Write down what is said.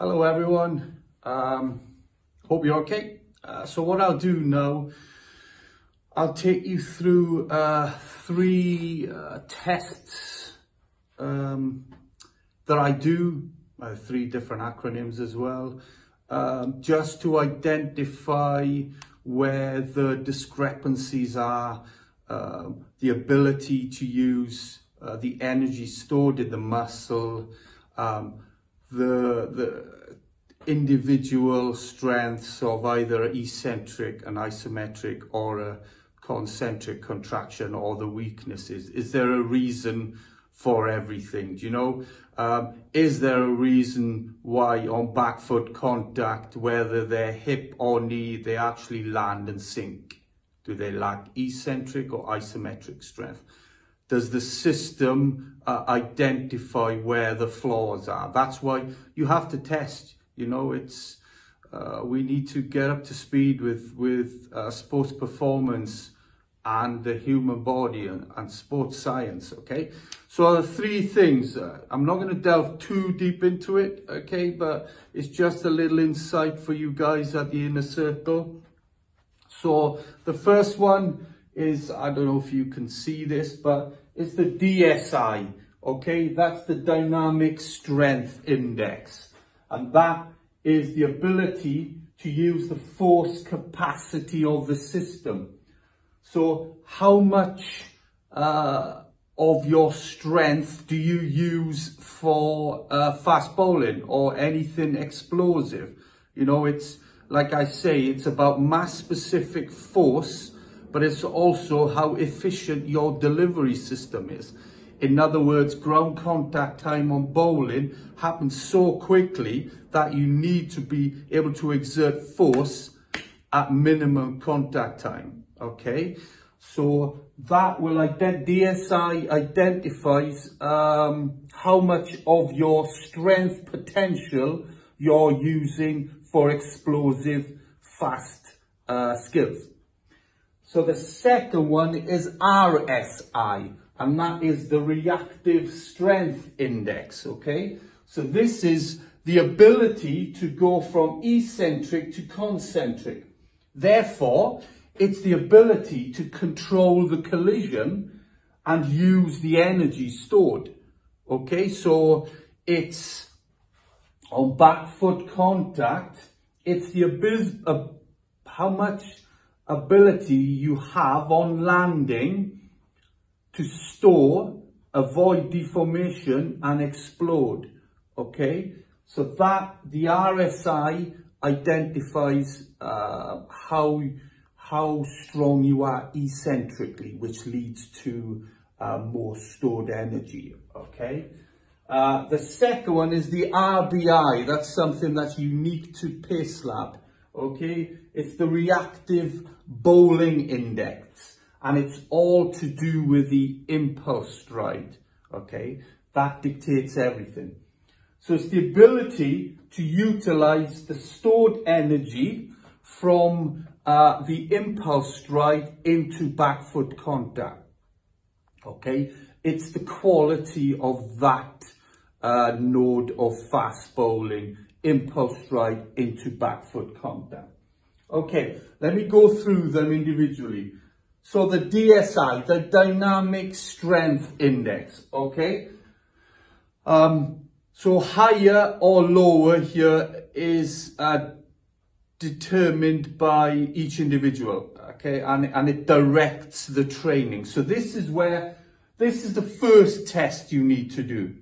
Hello everyone, um, hope you're okay. Uh, so what I'll do now, I'll take you through uh, three uh, tests um, that I do, uh, three different acronyms as well, um, just to identify where the discrepancies are, um, the ability to use uh, the energy stored in the muscle, um, the, the individual strengths of either eccentric and isometric or a concentric contraction or the weaknesses? Is there a reason for everything? Do you know? Um, is there a reason why on back foot contact, whether they're hip or knee, they actually land and sink? Do they lack eccentric or isometric strength? Does the system uh, identify where the flaws are? That's why you have to test. You know, it's uh, we need to get up to speed with with uh, sports performance and the human body and, and sports science. Okay, so the three things. Uh, I'm not going to delve too deep into it. Okay, but it's just a little insight for you guys at the inner circle. So the first one is, I don't know if you can see this, but it's the DSI, okay? That's the Dynamic Strength Index. And that is the ability to use the force capacity of the system. So how much uh, of your strength do you use for uh, fast bowling or anything explosive? You know, it's like I say, it's about mass specific force but it's also how efficient your delivery system is. In other words, ground contact time on bowling happens so quickly that you need to be able to exert force at minimum contact time, okay? So that will ident DSI identifies um, how much of your strength potential you're using for explosive fast uh, skills. So the second one is RSI, and that is the reactive strength index, okay? So this is the ability to go from eccentric to concentric. Therefore, it's the ability to control the collision and use the energy stored. Okay, so it's on back foot contact, it's the abyss, uh, how much ability you have on landing to store, avoid deformation and explode. Okay, so that the RSI identifies uh, how how strong you are eccentrically, which leads to uh, more stored energy. Okay. Uh, the second one is the RBI. That's something that's unique to PaceLab okay? It's the reactive bowling index and it's all to do with the impulse stride, okay? That dictates everything. So it's the ability to utilize the stored energy from uh, the impulse stride into back foot contact, okay? It's the quality of that uh, node of fast bowling impulse stride into back foot calm down. Okay, let me go through them individually. So the DSI, the Dynamic Strength Index, okay? Um, so higher or lower here is uh, determined by each individual, okay? And, and it directs the training. So this is where, this is the first test you need to do.